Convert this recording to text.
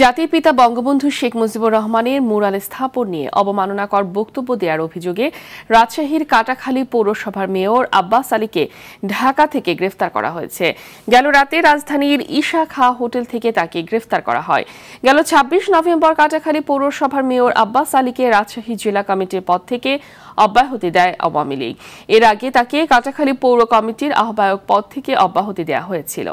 জাতির পিতা বঙ্গবন্ধু শেখ মুজিবুর রহমানের মুরাল স্থাপন নিয়ে অবমাননাকর বক্তব্য দেওয়ার অভিযোগে রাজশাহীর কাটাখালী পৌরসভার মেয়র আব্বাস আলীকে ঢাকা থেকে গ্রেফতার করা হয়েছে। গেল রাতে রাজধানীর ঈশা খা হোটেল থেকে তাকে গ্রেফতার করা হয়। গেল ২৬ নভেম্বর কাটাখালী পৌরসভার মেয়র আব্বাস আলীকে রাজশাহী জেলা কমিটির পদ থেকে অব্যাহতি দেয় আওয়ামী লীগ। এর আগে তাকে কাটাখালী পৌর কমিটির আহ্বায়ক পদ থেকে অব্যাহতি দেওয়া হয়েছিল।